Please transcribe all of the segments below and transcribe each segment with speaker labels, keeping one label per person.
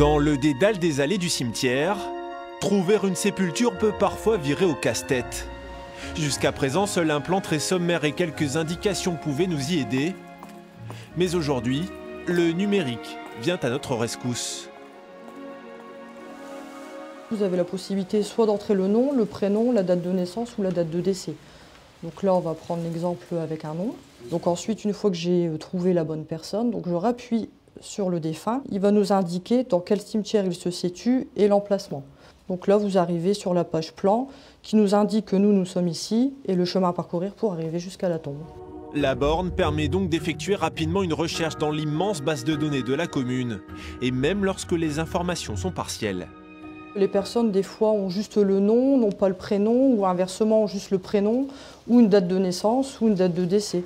Speaker 1: Dans le dédale des allées du cimetière, trouver une sépulture peut parfois virer au casse-tête. Jusqu'à présent, seul un plan très sommaire et quelques indications pouvaient nous y aider. Mais aujourd'hui, le numérique vient à notre rescousse.
Speaker 2: Vous avez la possibilité soit d'entrer le nom, le prénom, la date de naissance ou la date de décès. Donc là, on va prendre l'exemple avec un nom. Donc ensuite, une fois que j'ai trouvé la bonne personne, je rappuie sur le défunt. Il va nous indiquer dans quel cimetière il se situe et l'emplacement. Donc là, vous arrivez sur la page plan qui nous indique que nous, nous sommes ici et le chemin à parcourir pour arriver jusqu'à la tombe.
Speaker 1: La borne permet donc d'effectuer rapidement une recherche dans l'immense base de données de la commune, et même lorsque les informations sont partielles.
Speaker 2: Les personnes, des fois, ont juste le nom, n'ont pas le prénom, ou inversement, ont juste le prénom, ou une date de naissance, ou une date de décès.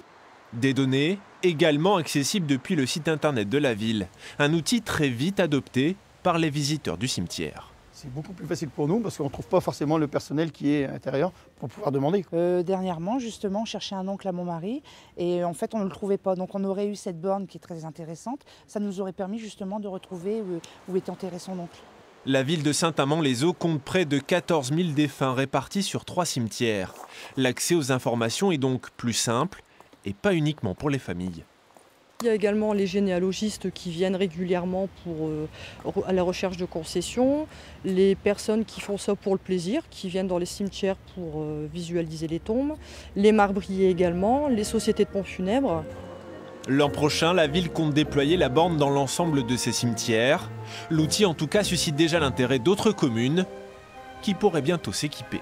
Speaker 1: Des données également accessibles depuis le site internet de la ville, un outil très vite adopté par les visiteurs du cimetière.
Speaker 3: C'est beaucoup plus facile pour nous parce qu'on ne trouve pas forcément le personnel qui est à l'intérieur pour pouvoir demander.
Speaker 4: Euh, dernièrement, justement, on cherchait un oncle à mon mari et en fait, on ne le trouvait pas. Donc, on aurait eu cette borne qui est très intéressante. Ça nous aurait permis justement de retrouver où, où est enterré son oncle.
Speaker 1: La ville de Saint-Amand-les-Eaux compte près de 14 000 défunts répartis sur trois cimetières. L'accès aux informations est donc plus simple et pas uniquement pour les familles.
Speaker 2: Il y a également les généalogistes qui viennent régulièrement pour, euh, à la recherche de concessions, les personnes qui font ça pour le plaisir, qui viennent dans les cimetières pour euh, visualiser les tombes, les marbriers également, les sociétés de pompes funèbres.
Speaker 1: L'an prochain, la ville compte déployer la borne dans l'ensemble de ses cimetières. L'outil en tout cas suscite déjà l'intérêt d'autres communes qui pourraient bientôt s'équiper.